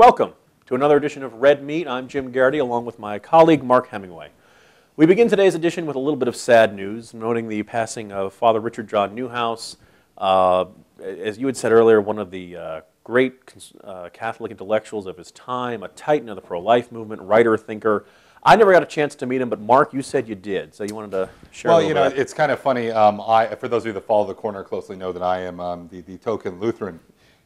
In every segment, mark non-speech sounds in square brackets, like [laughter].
Welcome to another edition of Red Meat. I'm Jim Geraghty along with my colleague Mark Hemingway. We begin today's edition with a little bit of sad news, noting the passing of Father Richard John Neuhaus. Uh, as you had said earlier, one of the uh, great uh, Catholic intellectuals of his time, a titan of the pro-life movement, writer, thinker. I never got a chance to meet him, but Mark, you said you did, so you wanted to share. Well, you know, it's kind of funny. Um, I, for those of you that follow the corner closely, know that I am um, the, the token Lutheran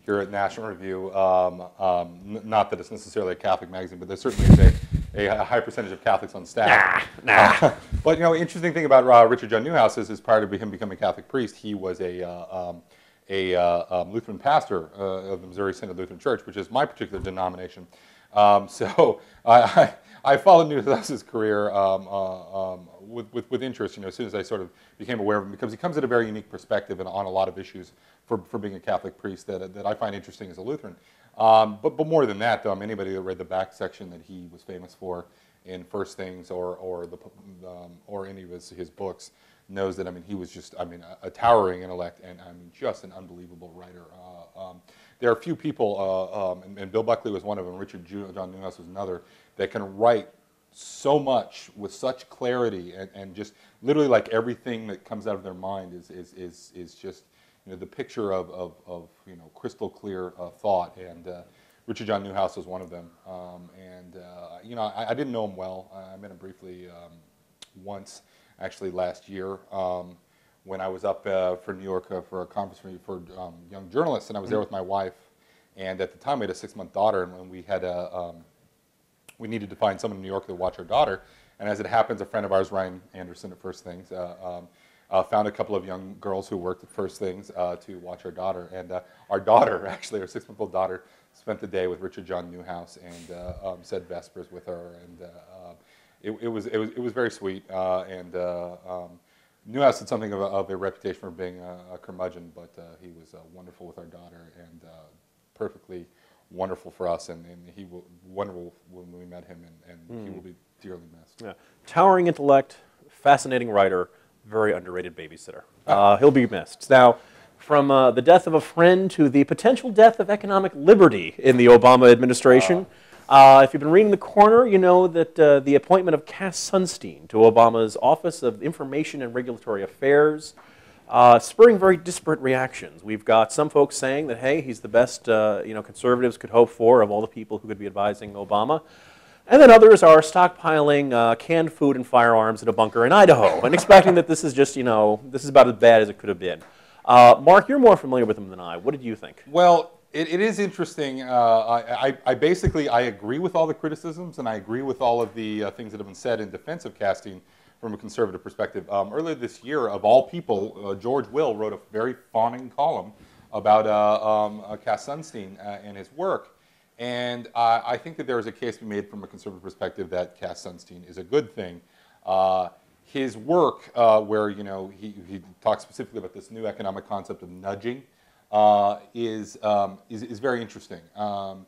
here at National Review. Um, um, not that it's necessarily a Catholic magazine, but there certainly is a, a high percentage of Catholics on staff. Nah, nah. Uh, [laughs] but you know, interesting thing about uh, Richard John Neuhaus is, is prior to him becoming a Catholic priest, he was a uh, um, a uh, um, Lutheran pastor uh, of the Missouri Synod Lutheran Church, which is my particular denomination. Um, [laughs] so I, I, followed Neuhaus's career um, uh, um, with, with, with, interest, you know, as soon as I sort of became aware of him, because he comes at a very unique perspective and on a lot of issues for, for being a Catholic priest that, that I find interesting as a Lutheran. Um, but, but more than that, though, anybody that read the back section that he was famous for in First Things or, or, the, um, or any of his, his books knows that, I mean, he was just, I mean, a, a towering intellect and, I mean, just an unbelievable writer. Uh, um, there are few people, uh, um, and, and, Bill Buckley was one of them, Richard John Neuhaus was another, that can write so much with such clarity and, and just literally like everything that comes out of their mind is, is, is, is just, you know, the picture of, of, of you know, crystal clear uh, thought. And uh, Richard John Neuhaus was one of them. Um, and, uh, you know, I, I, didn't know him well. I met him briefly um, once, actually last year, um, when I was up uh, for New York uh, for a conference for, for um, young journalists. And I was there with my wife. And at the time, we had a six-month daughter, and we had a, um, we needed to find someone in New York to watch our daughter. And as it happens, a friend of ours, Ryan Anderson at First Things, uh, um, uh, found a couple of young girls who worked at First Things uh, to watch our daughter. And uh, our daughter, [laughs] actually, our six-month-old daughter, spent the day with Richard John Neuhaus and uh, um, said Vespers with her. And uh, um, it, it, was, it, was, it was very sweet. and um, Neuhaus had something of a, of a, reputation for being a, a curmudgeon, but he was wonderful with our daughter and perfectly wonderful for us, and, and he was wonderful when we met him, and, and mm. he will be dearly missed. Yeah. Towering intellect, fascinating writer, very underrated babysitter. Ah. Uh, he'll be missed. Now, from uh, the death of a friend to the potential death of economic liberty in the Obama administration. Uh, if you've been reading The Corner, you know that uh, the appointment of Cass Sunstein to Obama's Office of Information and Regulatory Affairs uh, spurring very disparate reactions. We've got some folks saying that, hey, he's the best uh, you know, conservatives could hope for of all the people who could be advising Obama. And then others are stockpiling uh, canned food and firearms in a bunker in Idaho and expecting that this is just, you know, this is about as bad as it could have been. Uh, Mark, you're more familiar with him than I. What did you think? Well, it, it is interesting. Uh, I, I, basically, I agree with all the criticisms and I agree with all of the uh, things that have been said in defense of Cass Sunstein from a conservative perspective. Um, earlier this year, of all people, uh, George Will wrote a very fawning column about uh, um, uh, Cass Sunstein uh, and his work. And I think that there is a case to be made from a conservative perspective that Cass Sunstein is a good thing. Uh, his work, uh, where you know he, he talks specifically about this new economic concept of nudging, is, um, is, is very interesting. Um,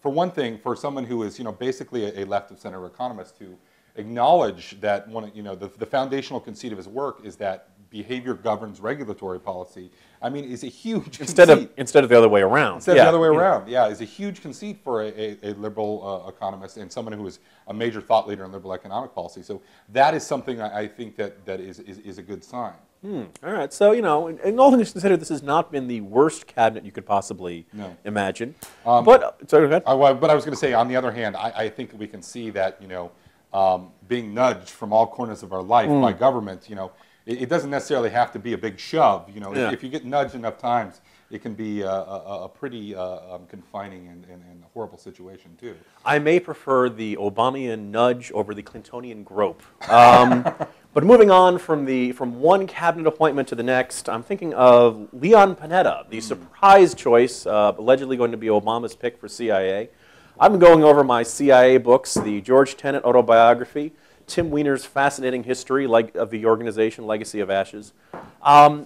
for one thing, for someone who is you know basically a, a left of center economist who acknowledge that one, of you know, the, the foundational conceit of his work is that behavior governs regulatory policy. I mean, is a huge instead conceit. of instead of the other way around. Instead yeah. of the other way around, yeah, is a huge conceit for a, a, a liberal uh, economist and someone who is a major thought leader in liberal economic policy. So that is something I, I think that that is, is, is a good sign. Hmm. All right. So you know, in, in all things considered, this has not been the worst cabinet you could possibly no. imagine. Um, but sorry, go ahead. I, but I was going to say, on the other hand, I, I think we can see that you know um, being nudged from all corners of our life mm. by government, you know, it, it, doesn't necessarily have to be a big shove. You know, yeah. if, if, you get nudged enough times, it can be a, a, a pretty uh, um, confining and, and, and, horrible situation too. I may prefer the Obamian nudge over the Clintonian grope. Um, [laughs] but moving on from the from one cabinet appointment to the next, I'm thinking of Leon Panetta, the mm. surprise choice, uh, allegedly going to be Obama's pick for CIA. I've been going over my CIA books, the George Tenet autobiography, Tim Weiner's fascinating history of the organization, Legacy of Ashes. Um,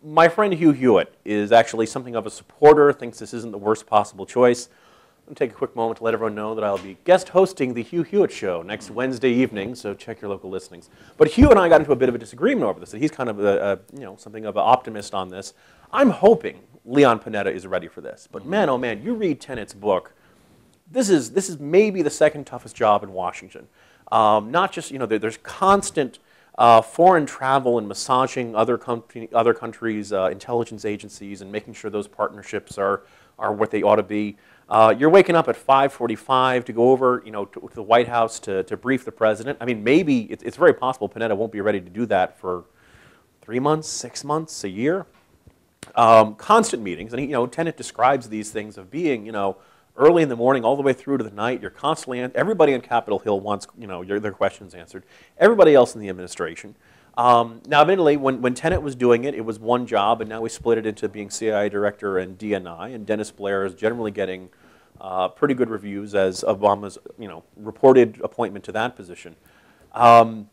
my friend Hugh Hewitt is actually something of a supporter, thinks this isn't the worst possible choice. I'm going to take a quick moment to let everyone know that I'll be guest hosting the Hugh Hewitt Show next Wednesday evening, so check your local listings. But Hugh and I got into a bit of a disagreement over this. and He's kind of a, a you know, something of an optimist on this. I'm hoping Leon Panetta is ready for this. But man, oh man, you read Tenet's book, this is this is maybe the second toughest job in Washington. Um, not just you know there, there's constant uh, foreign travel and massaging other company, other countries' uh, intelligence agencies and making sure those partnerships are are what they ought to be. Uh, you're waking up at 5:45 to go over, you know, to, to, the White House to, to brief the president. I mean, maybe it's, it's very possible Panetta won't be ready to do that for three months, six months, a year. Um, constant meetings, and you know, Tenet describes these things of being, you know, early in the morning all the way through to the night. You're constantly, everybody on Capitol Hill wants, you know, your, their questions answered. Everybody else in the administration. Um, now, admittedly, when, when Tenet was doing it, it was one job, and now we split it into being CIA director and DNI. And Dennis Blair is generally getting uh, pretty good reviews as Obama's, you know, reported appointment to that position. Um,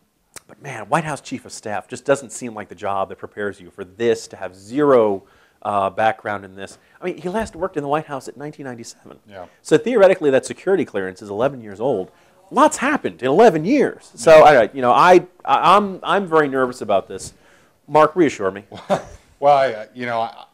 but man, White House chief of staff just doesn't seem like the job that prepares you for this to have zero uh, background in this. I mean, he last worked in the White House at 1997. Yeah. So theoretically, that security clearance is 11 years old. Lots happened in 11 years. So I, you know, I, I am I'm very nervous about this. Mark, reassure me. [laughs] well, I, you know, I,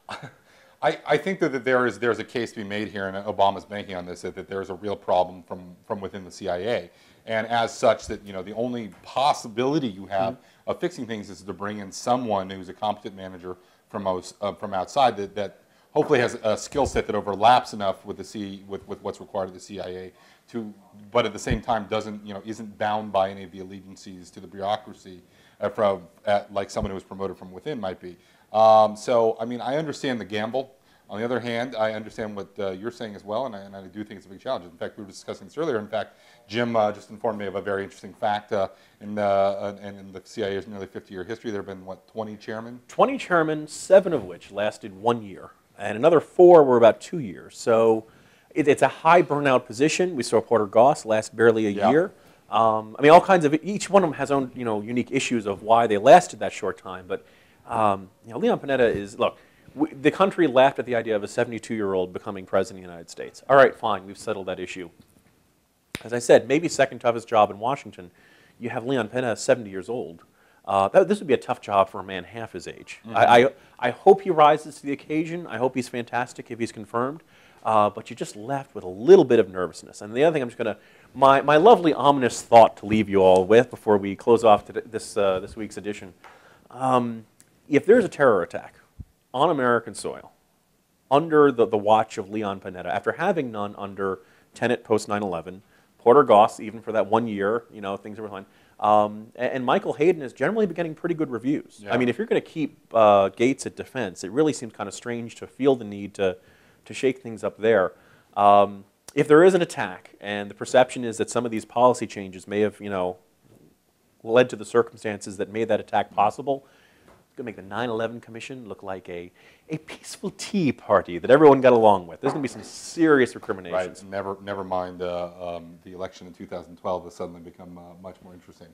I, I think that, that there is there's a case to be made here, and Obama's banking on this that, that there's a real problem from from within the CIA, and as such, that you know the only possibility you have mm-hmm. of fixing things is to bring in someone who's a competent manager from uh, from outside that, that hopefully has a skill set that overlaps enough with the C with, with what's required of the CIA to, but at the same time doesn't you know isn't bound by any of the allegiances to the bureaucracy uh, from uh, like someone who was promoted from within might be. Um, so I mean I understand the gamble. On the other hand, I understand what uh, you're saying as well, and I, and I, do think it's a big challenge. In fact, we were discussing this earlier. In fact, Jim uh, just informed me of a very interesting fact. Uh, in, uh, in, in, the CIA's nearly 50-year history, there have been, what, 20 chairmen? 20 chairmen, seven of which lasted one year, and another four were about two years. So it, it's a high burnout position. We saw Porter Goss last barely a yeah. year. Um, I mean, all kinds of, each one of them has own, you know, unique issues of why they lasted that short time. But, um, you know, Leon Panetta is, look, we, the country laughed at the idea of a 72-year-old becoming president of the United States. All right, fine, we've settled that issue. As I said, maybe second toughest job in Washington. You have Leon Panetta, 70 years old. Uh, that, this would be a tough job for a man half his age. Mm -hmm. I, I, I, hope he rises to the occasion. I hope he's fantastic if he's confirmed. Uh, but you're just left with a little bit of nervousness. And the other thing I'm just going to, my, my lovely ominous thought to leave you all with before we close off this, uh, this week's edition. Um, if there's a terror attack, on American soil under the, the watch of Leon Panetta, after having none under Tenet post 9 11, Porter Goss, even for that one year, you know, things were fine. Um, and, and, Michael Hayden is generally getting pretty good reviews. Yeah. I mean, if you're going to keep uh, Gates at defense, it really seems kind of strange to feel the need to, to shake things up there. Um, if there is an attack, and the perception is that some of these policy changes may have, you know, led to the circumstances that made that attack possible, going to make the 9-11 Commission look like a, a peaceful tea party that everyone got along with. There's going to be some serious recriminations. Right. Never, never mind uh, um, the election in 2012 has suddenly become uh, much more interesting.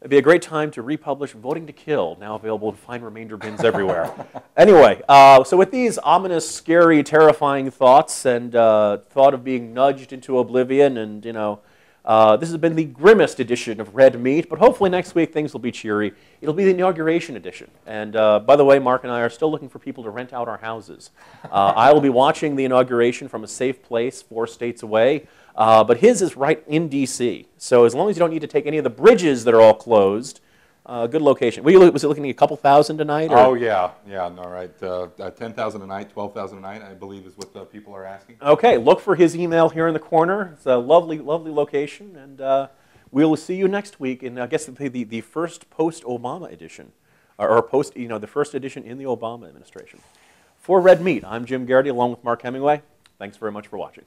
It'd be a great time to republish Voting to Kill, now available in fine remainder bins everywhere. [laughs] anyway, uh, so with these ominous, scary, terrifying thoughts and uh, thought of being nudged into oblivion and, you know, uh, this has been the grimmest edition of Red Meat, but hopefully next week things will be cheery. It'll be the inauguration edition. And uh, by the way, Mark and I are still looking for people to rent out our houses. Uh, I will be watching the inauguration from a safe place four states away, uh, but his is right in D.C. So as long as you don't need to take any of the bridges that are all closed, uh, good location. Were you, was it looking at a couple thousand tonight? Or? Oh yeah, yeah, no, right. Uh, uh, Ten thousand a night, twelve thousand a night, I believe, is what the people are asking. Okay, look for his email here in the corner. It's a lovely, lovely location, and uh, we'll see you next week in, I guess, the, the, the first post-Obama edition, or, or, post, you know, the first edition in the Obama administration. For Red Meat, I'm Jim Geraghty, along with Mark Hemingway. Thanks very much for watching.